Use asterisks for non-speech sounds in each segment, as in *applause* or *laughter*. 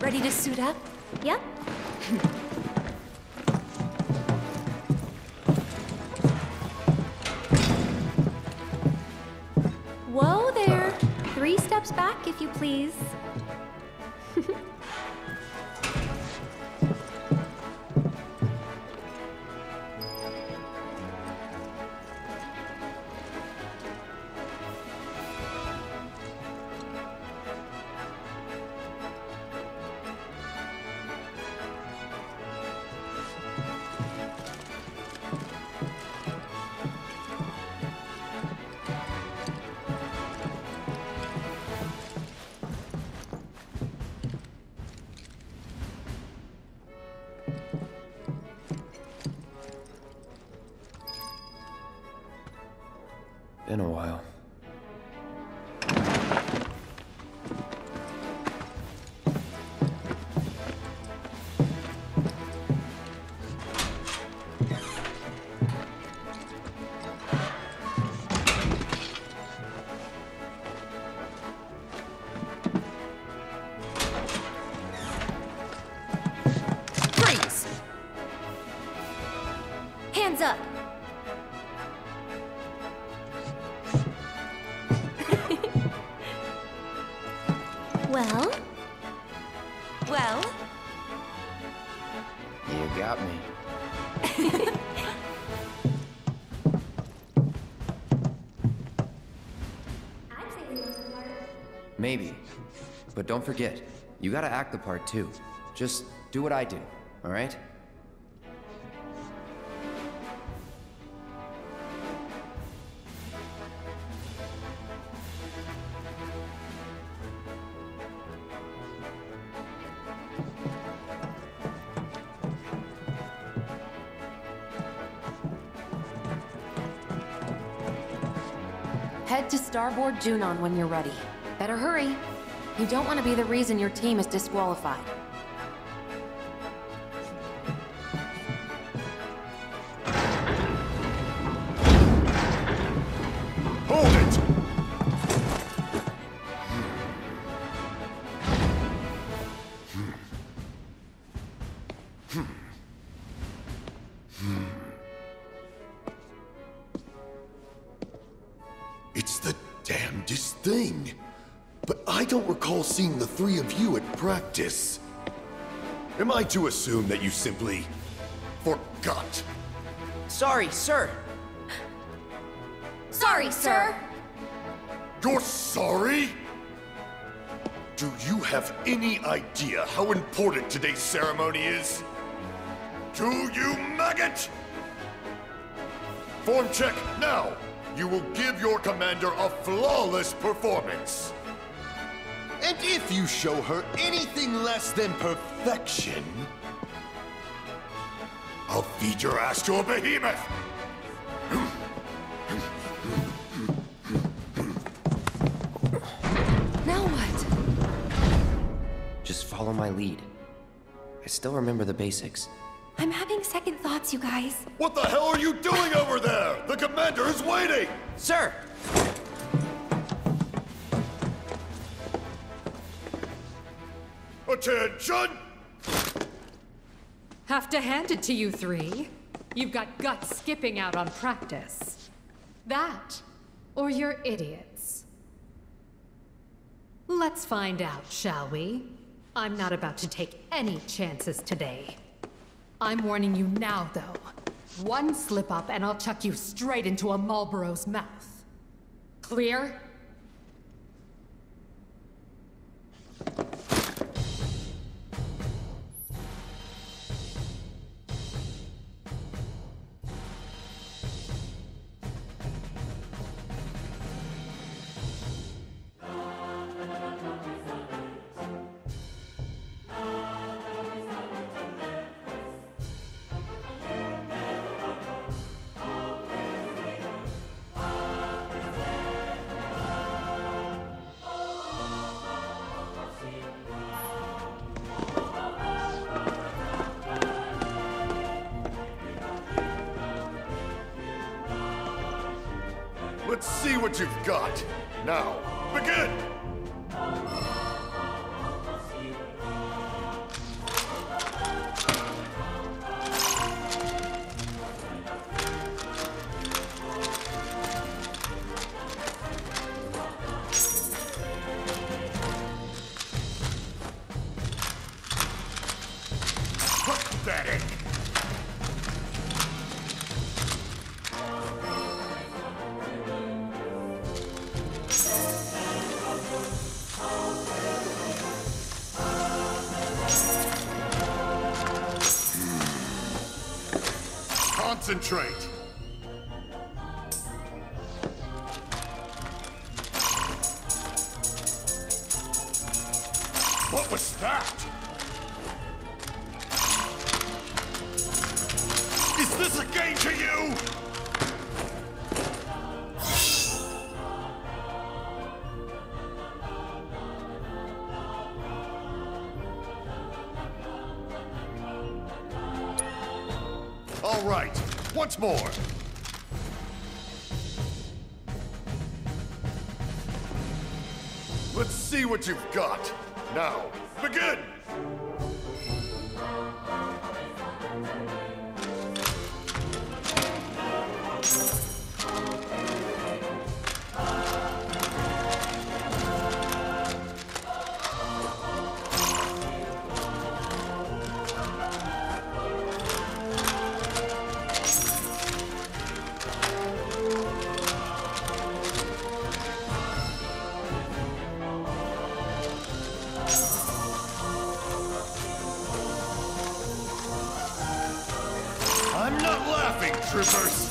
Ready to suit up? Yep. *laughs* Whoa there! Three steps back, if you please. *laughs* But don't forget, you gotta act the part too. Just do what I do, alright? head to starboard Junon when you're ready. Better hurry. You don't want to be the reason your team is disqualified. Three of you at practice. Am I to assume that you simply forgot? Sorry, sir! Sorry, sir! You're sorry? Do you have any idea how important today's ceremony is? Do you, maggot? Form check now! You will give your commander a flawless performance. And if you show her anything less than perfection, I'll feed your ass to a behemoth! Now what? Just follow my lead. I still remember the basics. I'm having second thoughts, you guys. What the hell are you doing over there? The commander is waiting! Sir! Attention! Have to hand it to you three. You've got guts skipping out on practice. That, or you're idiots. Let's find out, shall we? I'm not about to take any chances today. I'm warning you now, though. One slip up and I'll chuck you straight into a Malboro's mouth. Clear? Let's see what you've got. Now, begin! What was that? Is this a game to you? All right, once more. Let's see what you've got. Now, laughing,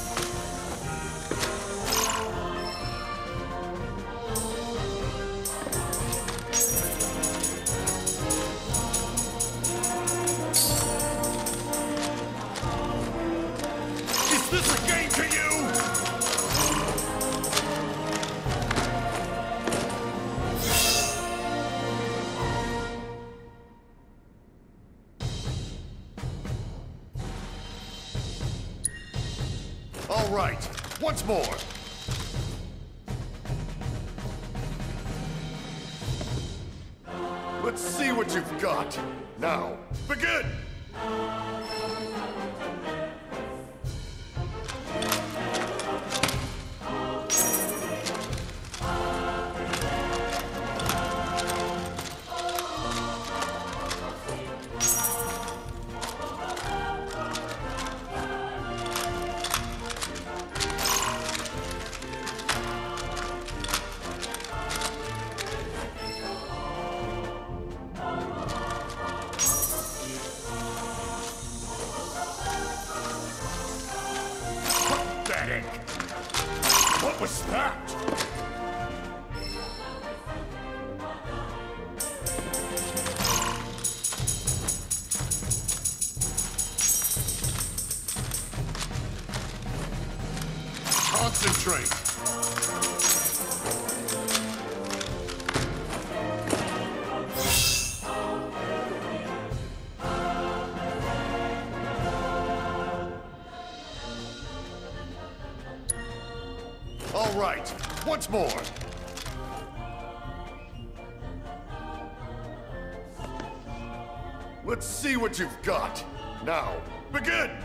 Now, begin! Right, once more. Let's see what you've got. Now, begin!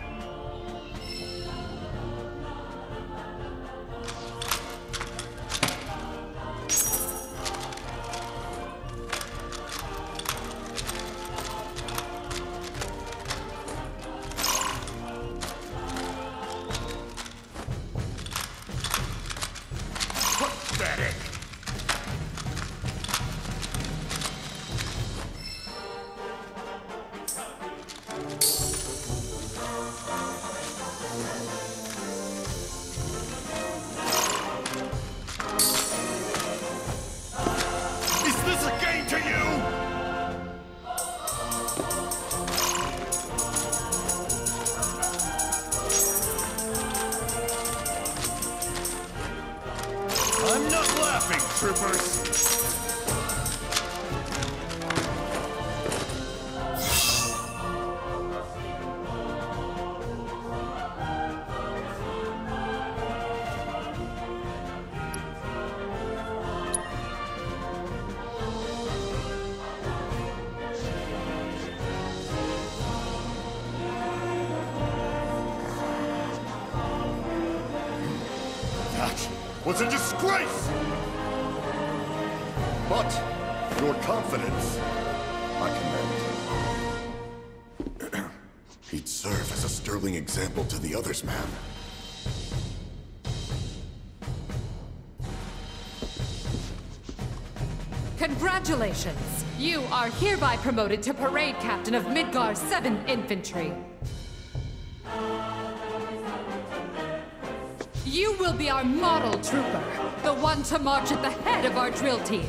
The others, ma'am. Congratulations! You are hereby promoted to Parade Captain of Midgar 7th Infantry. You will be our model trooper, the one to march at the head of our drill team.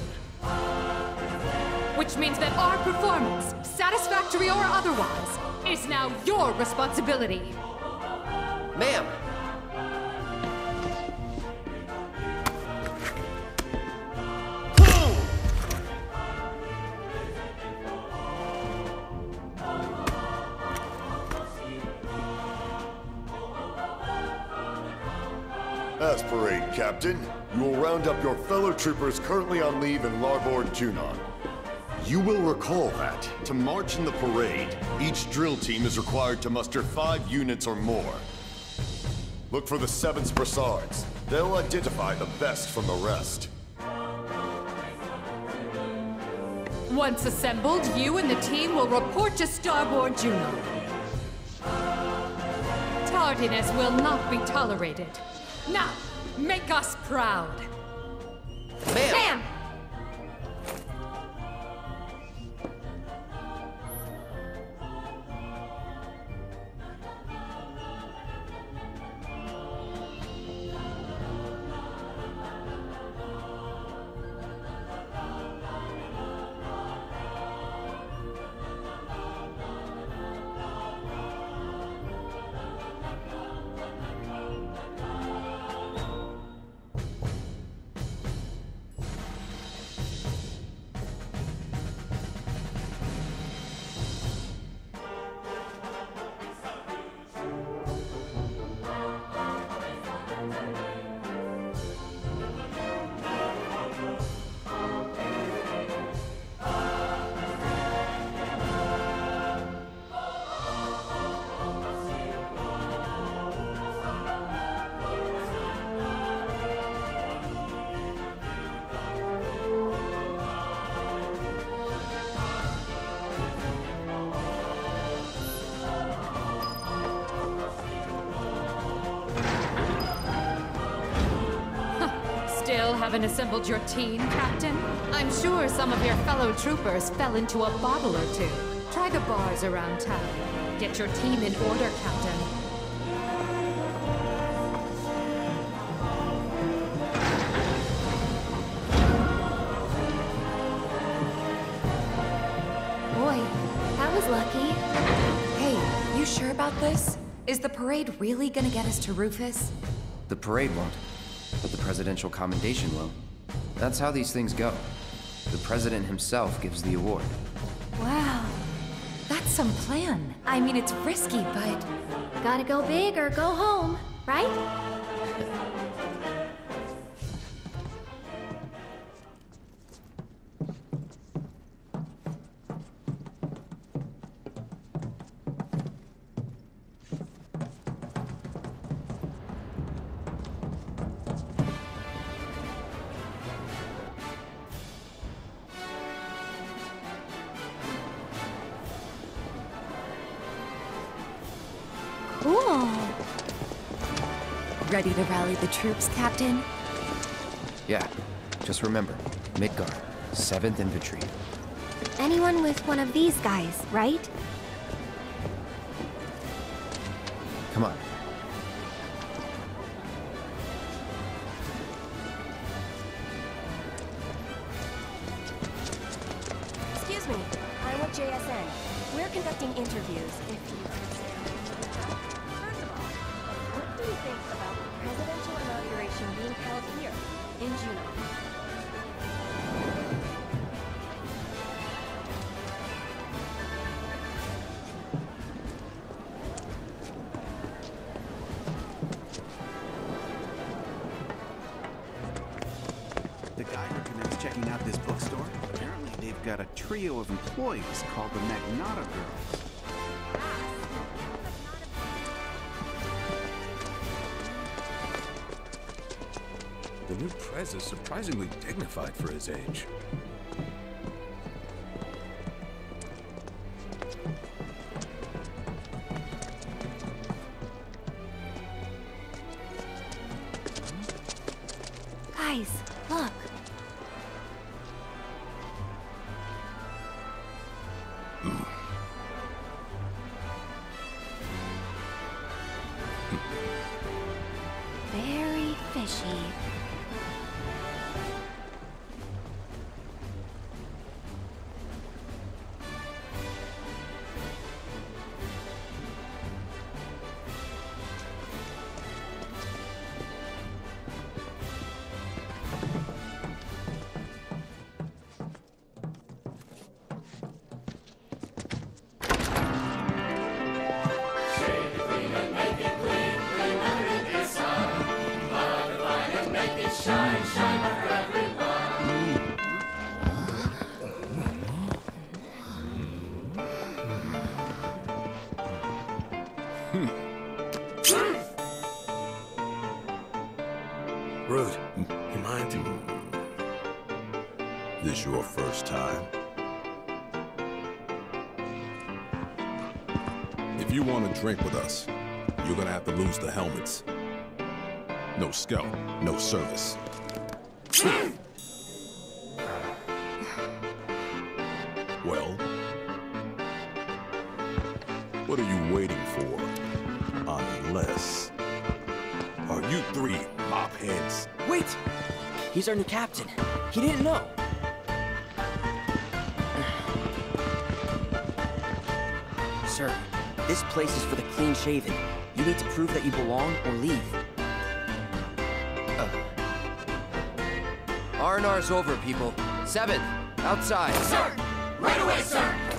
Which means that our performance, satisfactory or otherwise, is now your responsibility. Ma'am! As parade captain, you will round up your fellow troopers currently on leave in Larboard Junon. You will recall that, to march in the parade, each drill team is required to muster five units or more. Look for the 7th Brassards. They'll identify the best from the rest. Once assembled, you and the team will report to Starboard Junon. Tardiness will not be tolerated. Now, make us proud. Ma'am! Haven't assembled your team, Captain? I'm sure some of your fellow troopers fell into a bottle or two. Try the bars around town. Get your team in order, Captain. Boy, that was lucky. Hey, you sure about this? Is the parade really gonna get us to Rufus? The parade won't, but the presidential commendation will. That's how these things go. The president himself gives the award. Wow. That's some plan. I mean, it's risky, but... Gotta go big or go home, right? *laughs* Ready to rally the troops, Captain? Yeah, just remember, Midgar, 7th Infantry. Anyone with one of these guys, right? Come on. Employees called the Magnata Girls. The new prez is surprisingly dignified for his age. Drink with us, you're gonna have to lose the helmets. No scout, no service. well? What are you waiting for? Unless... Are you three mopheads? Wait! He's our new captain. He didn't know. Sir, this place is for the clean-shaven. You need to prove that you belong or leave. R&R's over, people. Seventh, outside. Sir! Right away, sir!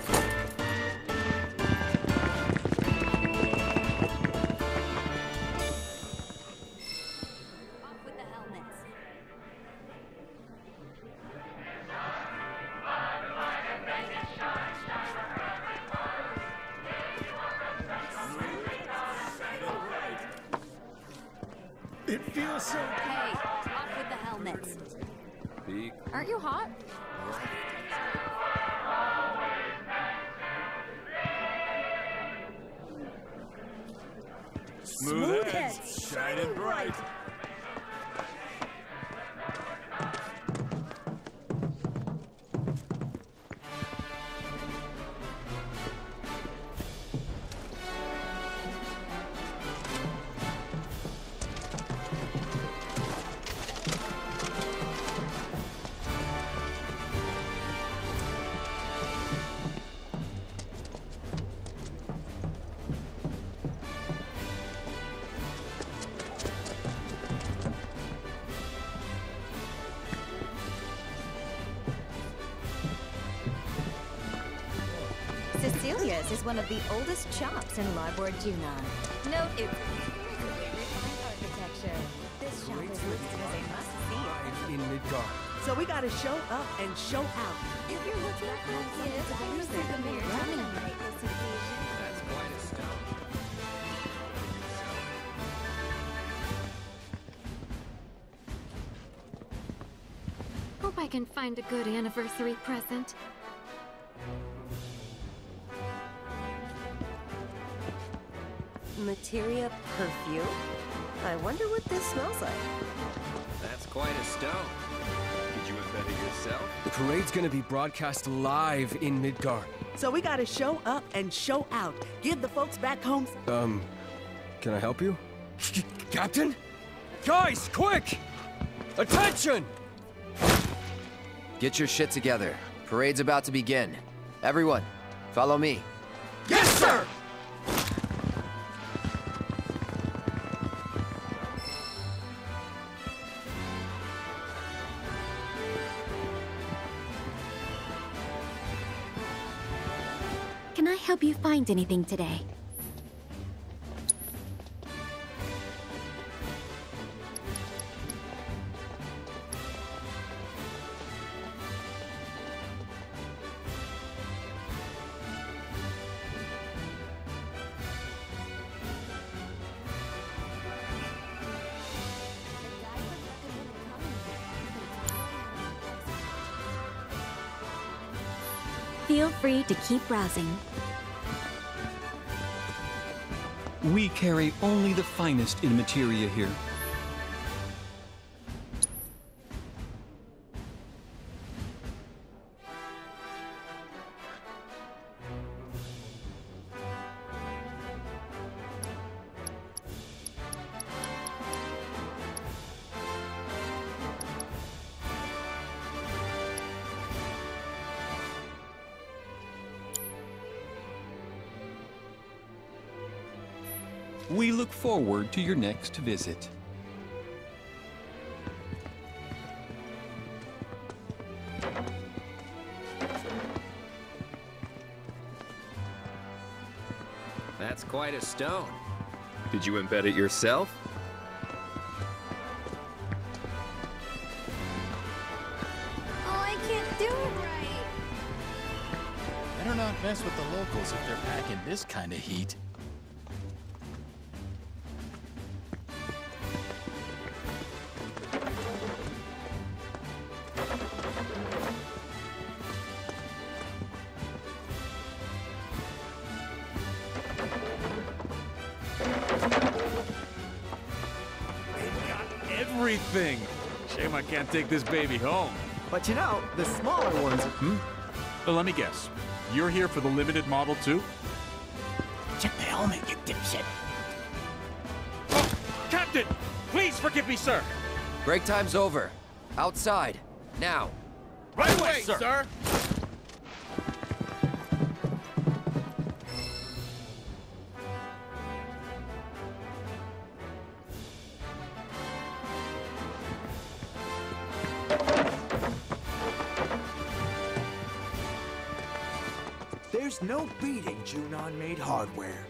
Cecilia's is one of the oldest shops in Larboard Junon. Note it's architecture. This shop is listed as a must-see. In Midgar. So we gotta show up and show out. If you're looking for tips, I recommend running right this occasion. That's quite a stone. Hope I can find a good anniversary present. Materia perfume? I wonder what this smells like. That's quite a stone. Did you embed it yourself? The parade's gonna be broadcast live in Midgar. So we gotta show up and show out. Give the folks back home. Um, can I help you? *laughs* Captain? Guys, quick! Attention! Get your shit together. Parade's about to begin. Everyone, follow me. Yes, sir! Can I help you find anything today? To keep browsing. We carry only the finest in materia here. We look forward to your next visit. That's quite a stone. Did you embed it yourself? Oh, I can't do it right. Better not mess with the locals if they're packing this kind of heat. Everything. Shame I can't take this baby home. But you know, the smaller ones... Hmm? But let me guess. You're here for the limited model too? Check the helmet, you dipshit. Oh, Captain! Please forgive me, sir! Break time's over. Outside. Now. Right away, sir! sir. No beating Junon-made hardware.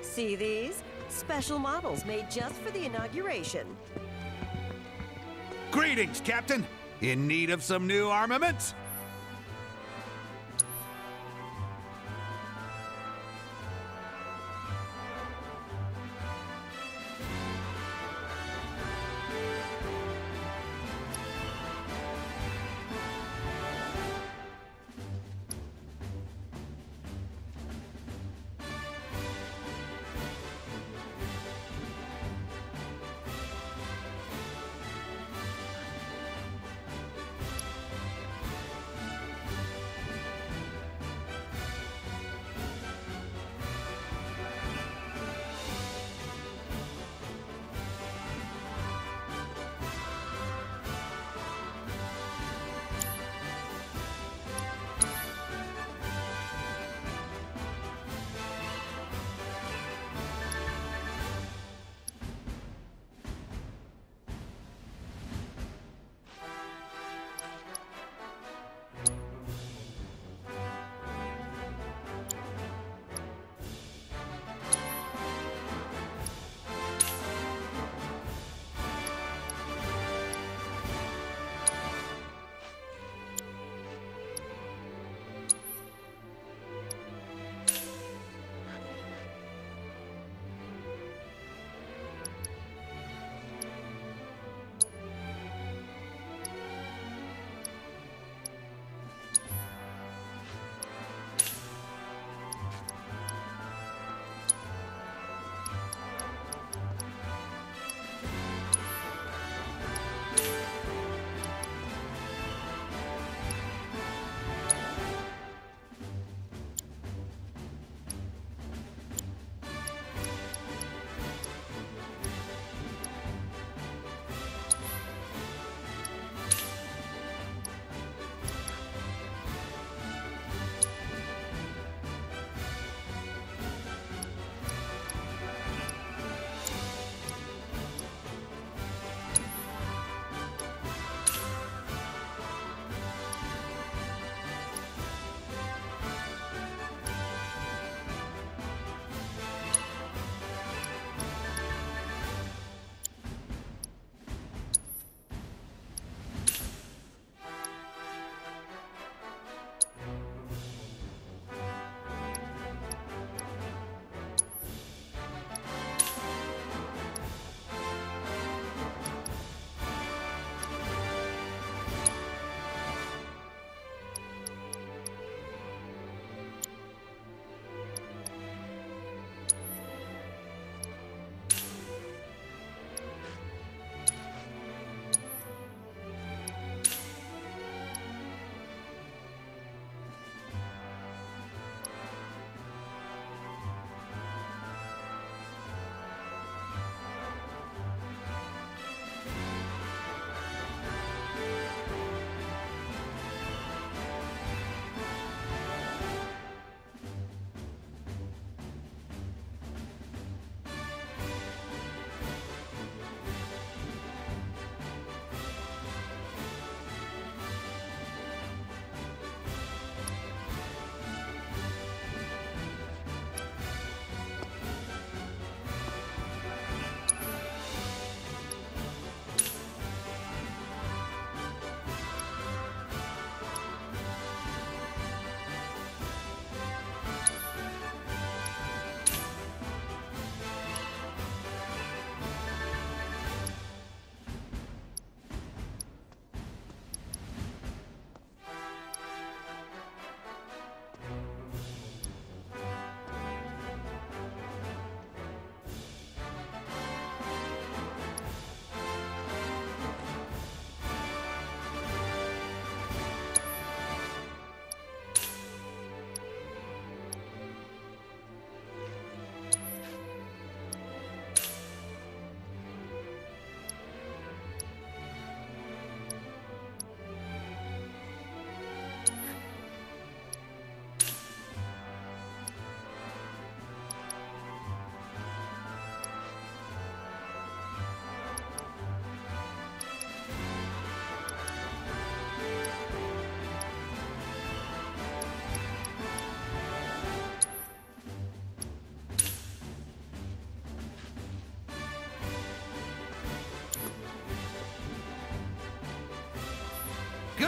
See these? Special models made just for the inauguration. Greetings, Captain! In need of some new armaments?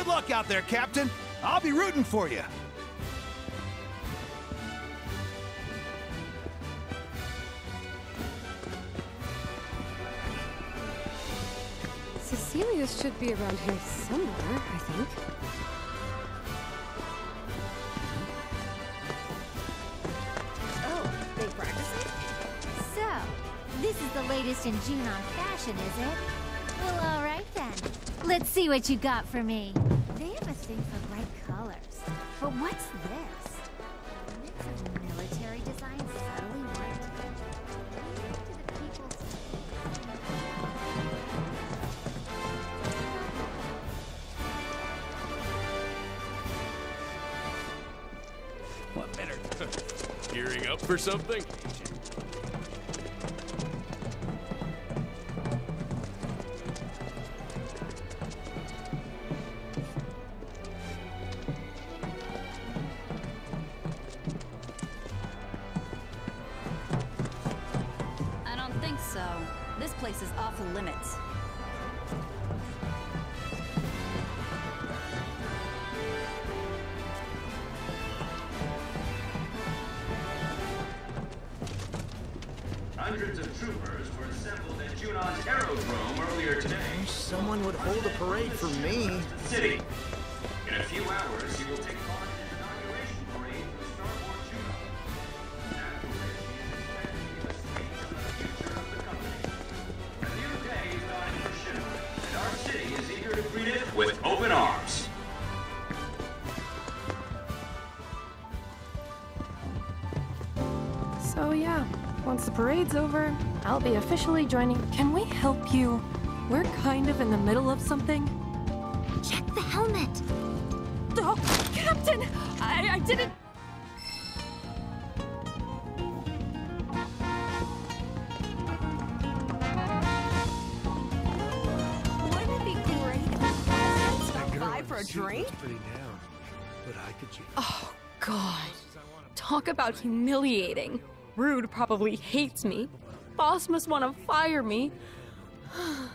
Good luck out there, Captain. I'll be rooting for you. Cecilia should be around here somewhere, I think. Oh, they practicing? So, this is the latest in Junon fashion, is it? Well, alright then. Let's see what you got for me. Up for something? Once the parade's over, I'll be officially joining. Can we help you? We're kind of in the middle of something. Check the helmet! Oh, Captain! I, I didn't. Wouldn't it be great if the by for a drink? down, but I could use. Oh, God. Talk about humiliating. Rude probably hates me. Boss must want to fire me. *sighs*